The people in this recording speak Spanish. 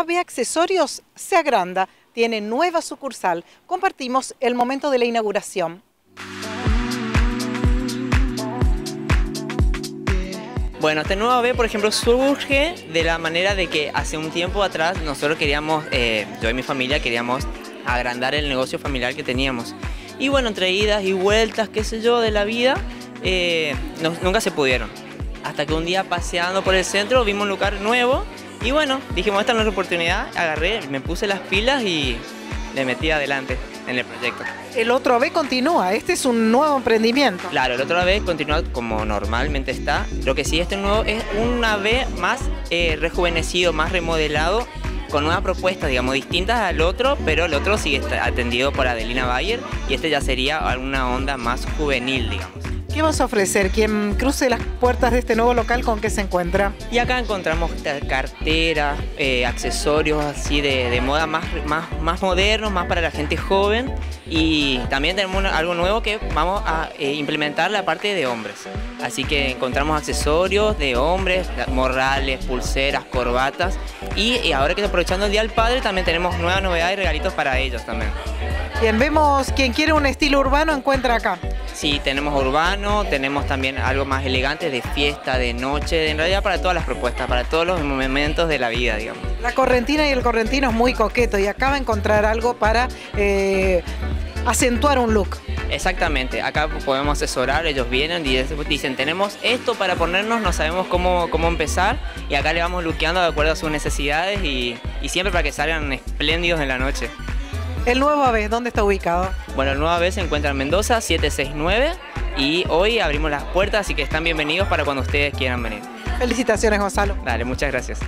AB Accesorios se agranda, tiene nueva sucursal. Compartimos el momento de la inauguración. Bueno, este nuevo AB, por ejemplo, surge de la manera de que hace un tiempo atrás nosotros queríamos, eh, yo y mi familia queríamos agrandar el negocio familiar que teníamos. Y bueno, entre idas y vueltas, qué sé yo, de la vida, eh, nunca se pudieron. Hasta que un día paseando por el centro vimos un lugar nuevo y bueno, dijimos, esta es nuestra oportunidad, agarré, me puse las pilas y le metí adelante en el proyecto. El otro AB continúa, este es un nuevo emprendimiento. Claro, el otro AB continúa como normalmente está. Lo que sí, este nuevo es un AB más eh, rejuvenecido, más remodelado, con una propuesta, digamos, distintas al otro, pero el otro sigue atendido por Adelina Bayer y este ya sería una onda más juvenil, digamos. ¿Qué vas a ofrecer? Quien cruce las puertas de este nuevo local, ¿con qué se encuentra? Y acá encontramos carteras, eh, accesorios así de, moda más, más, más modernos, más para la gente joven. Y también tenemos algo nuevo que vamos a eh, implementar la parte de hombres. Así que encontramos accesorios de hombres, morrales, pulseras, corbatas. Y, y ahora que aprovechando el Día del Padre también tenemos nuevas novedades y regalitos para ellos también. Bien, vemos quien quiere un estilo urbano encuentra acá. Sí, tenemos urbano, tenemos también algo más elegante de fiesta, de noche, en realidad para todas las propuestas, para todos los momentos de la vida, digamos. La correntina y el correntino es muy coqueto y acaba de encontrar algo para eh, acentuar un look. Exactamente, acá podemos asesorar, ellos vienen y dicen, tenemos esto para ponernos, no sabemos cómo, cómo empezar y acá le vamos luqueando de acuerdo a sus necesidades y, y siempre para que salgan espléndidos en la noche. ¿El nuevo AB dónde está ubicado? Bueno, el nuevo AB se encuentra en Mendoza 769 y hoy abrimos las puertas, así que están bienvenidos para cuando ustedes quieran venir. Felicitaciones, Gonzalo. Dale, muchas gracias.